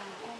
감사합니다.